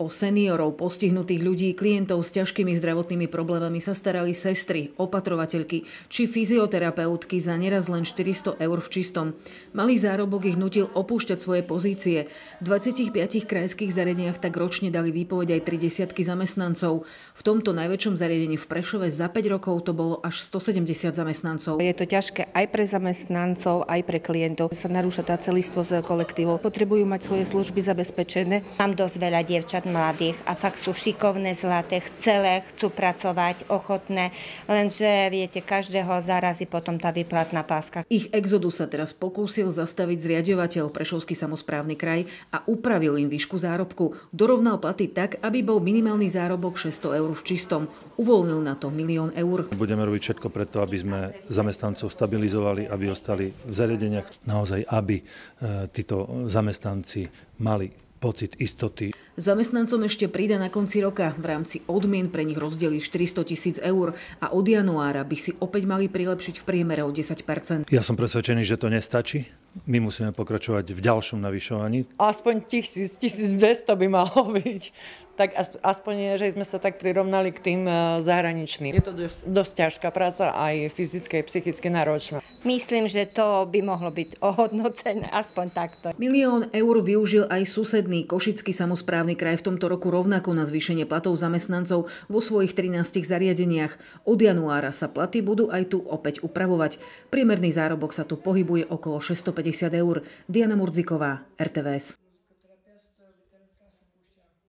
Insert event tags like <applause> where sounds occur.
O seniorov, postihnutých ľudí, klientov s ťažkými zdravotnými problémami sa starali sestry, opatrovateľky či fyzioterapeutky za neraz len 400 eur v čistom. Malý zárobok ich nutil opúšťať svoje pozície. V 25 krajských zariadeniach tak ročne dali výpoveď aj 30 zamestnancov. V tomto najväčšom zariadení v Prešove za 5 rokov to bolo až 170 zamestnancov. Je to ťažké aj pre zamestnancov, aj pre klientov. Sa narúša tá celistvosť kolektívov. Potrebujú mať svoje služby zabezpečené. Mám dosť veľa dievčat mladých a fakt sú šikovné, zlaté, celé, chcú pracovať, ochotné, lenže viete, každého zarazí potom tá výplatná páska. Ich exodus sa teraz pokúsil zastaviť zriadovateľ Prešovský samozprávny kraj a upravil im výšku zárobku. Dorovnal platy tak, aby bol minimálny zárobok 600 eur v čistom. Uvoľnil na to milión eur. Budeme robiť všetko preto, aby sme zamestnancov stabilizovali, aby ostali v zariadeniach, naozaj, aby e, títo zamestnanci mali pocit istoty. Zamestnancom ešte prída na konci roka. V rámci odmien pre nich rozdelí 400 tisíc eur a od januára by si opäť mali prilepšiť v priemere o 10% Ja som presvedčený, že to nestačí. My musíme pokračovať v ďalšom navyšovaní. Aspoň 1000, 1200 by malo <laughs> byť. Tak aspoň, že sme sa tak prirovnali k tým e, zahraničným. Je to dosť, dosť ťažká práca, aj fyzicky, aj psychicky náročná. Myslím, že to by mohlo byť ohodnocené, aspoň takto. Milión eur využil aj susedný Košický samozprávny kraj v tomto roku rovnako na zvýšenie platov zamestnancov vo svojich 13 zariadeniach. Od januára sa platy budú aj tu opäť upravovať. Priemerný zárobok sa tu pohybuje okolo 650 eur. Diana Murdziková, RTVS.